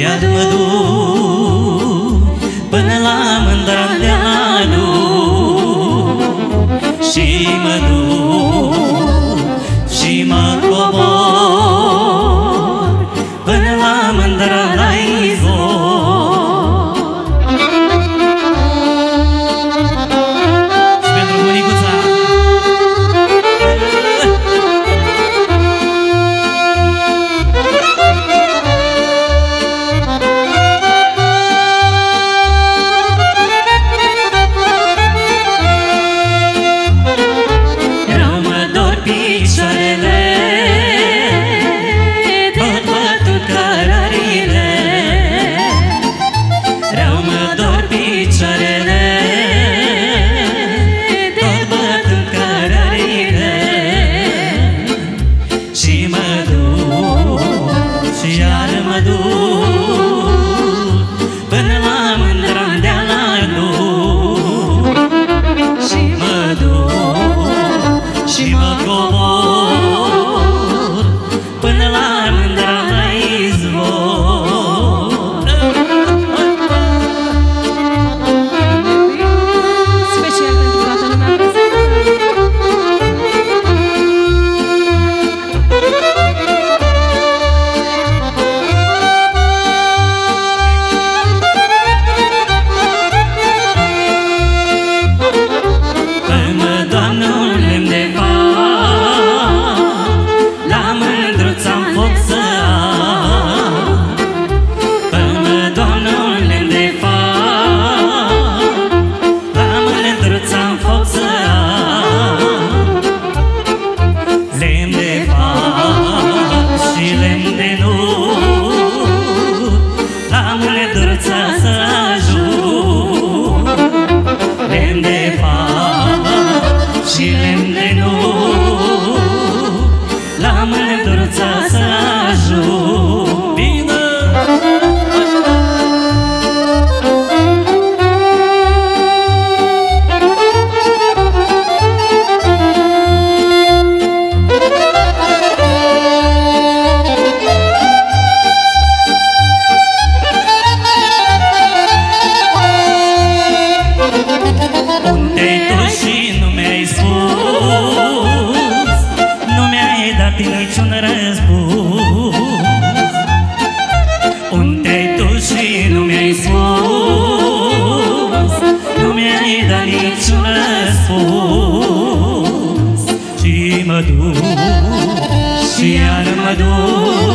Iar mă duc picioarele Tot bătut cărările. Rău mă dor picioarele Tot bătut cărările. Și mă duc și iar mă duc Până la mândra de la Și mă duc și mă cobor duc și iar mă duc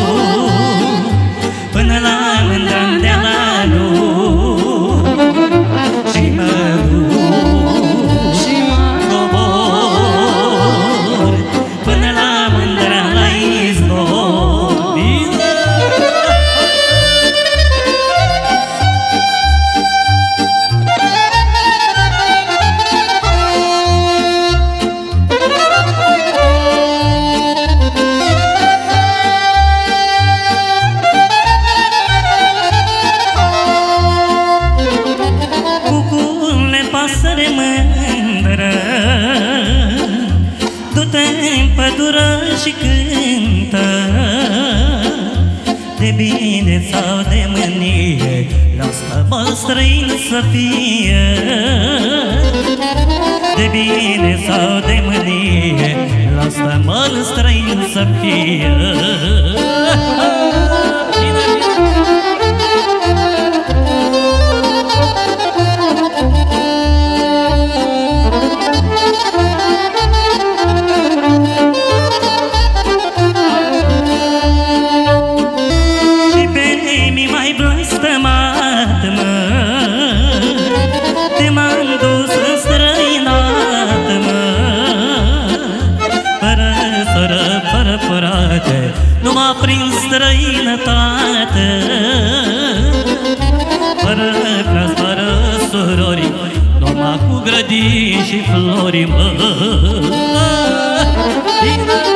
pădură și cântă. De bine sau de mânie Lasă mă străin să fie. De bine sau de mânie Lasă mă străin să fie Numai prin străinătate. Fără frați, fără surori Numai cu grădini și flori, mă. Cucule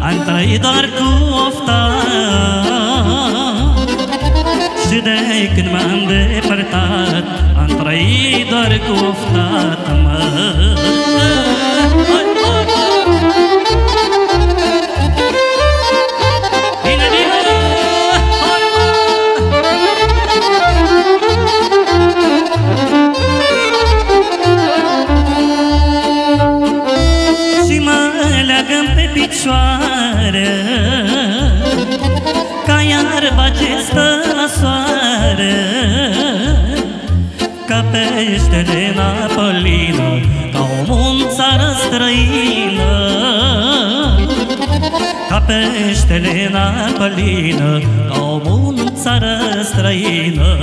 Am trăit doar cu ofta. Și de când m-am depărtat Am trăit doar cu ofta ta, mă soare Ca peștele napolină Ca o munțară străină. Ca peștele napolină Ca o munțară străină